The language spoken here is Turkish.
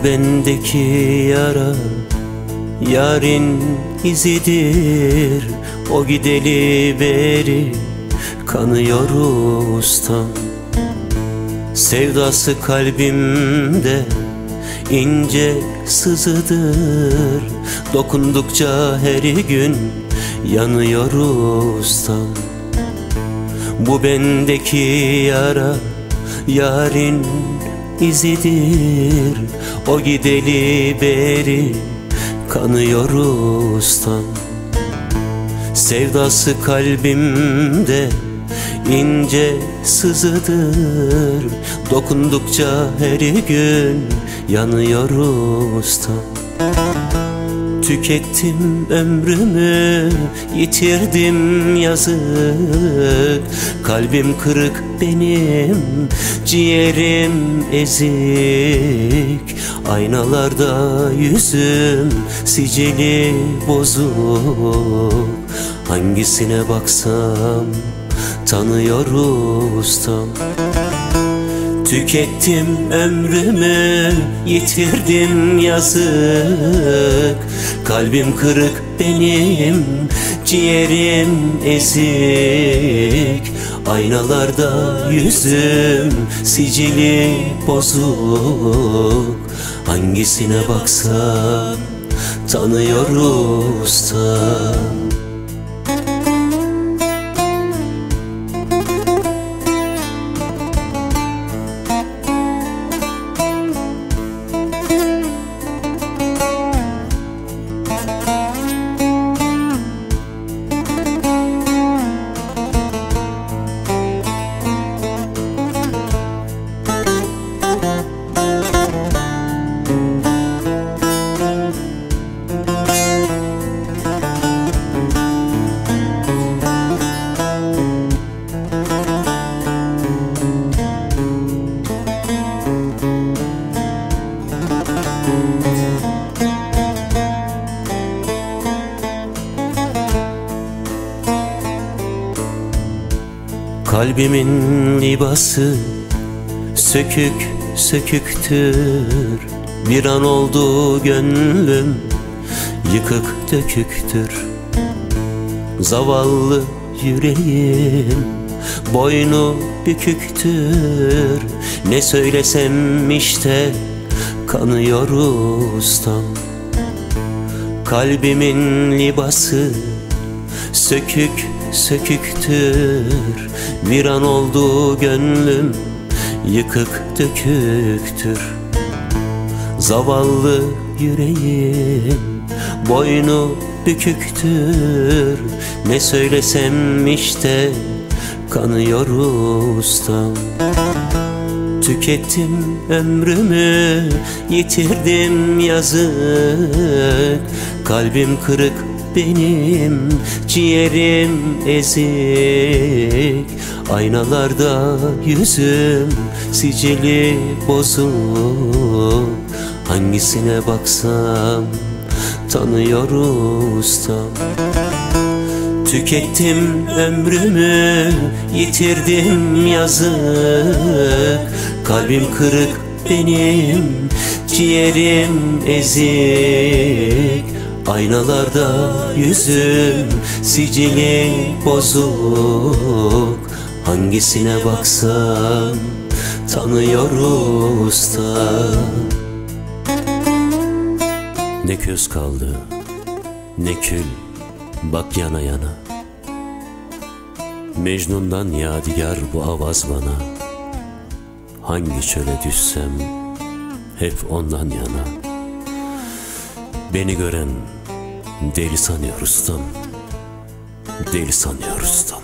Bu bendeki yara Yarın izidir. O gideli beri Kanıyor ustam Sevdası kalbimde ince sızıdır. Dokundukça her gün yanıyor ustam Bu bendeki yara yarın izidir O gideli beri kanıyor ustam Sevdası kalbimde ince sızıdır. Dokundukça her gün yanıyor ustam Tükettim ömrümü yitirdim yazık. Kalbim kırık benim ciğerim ezik. Aynalarda yüzüm sicili bozuk. Hangisine baksam tanıyor ustam Tükettim ömrümü yitirdim yazık. Kalbim kırık benim ciğerim ezik. Aynalarda yüzüm sicili bozuk. Hangisine baksam tanıyor ustam Kalbimin libası sökük söküktür. Bir an oldu gönlüm yıkık döküktür. Zavallı yüreğim boynu büküktür. Ne söylesem işte kanıyor ustam. Kalbimin libası sökük söküktür. Bir an oldu gönlüm yıkık döküktür. Zavallı yüreğim boynu büküktür. Ne söylesem işte kanıyor ustam. Tükettim ömrümü yitirdim yazık. Kalbim kırık benim ciğerim ezik. Aynalarda yüzüm sicili bozuk. Hangisine baksam tanıyor ustam. Tükettim ömrümü yitirdim yazık. Kalbim kırık benim ciğerim ezik Aynalarda yüzüm sicili bozuk. Hangisine baksam tanıyor usta. Ne köz kaldı ne kül bak yana yana. Mecnun'dan yadigar bu avaz bana. Hangi çöle düşsem hep ondan yana Beni gören deli sanıyor ustam. Deli sanıyor ustam